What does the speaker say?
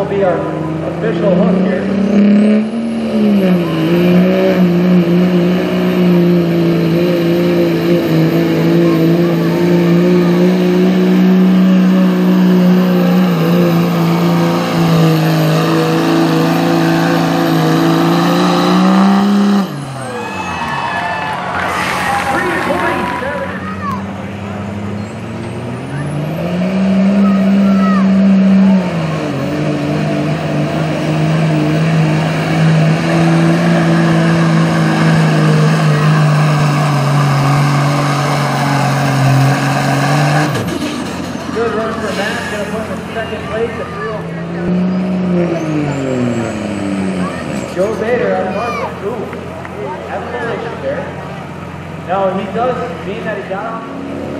will be our official hook here. Run. Gonna put him second place. Joe Bader of Marshall. Ooh, have a there. No, he does, being that he got off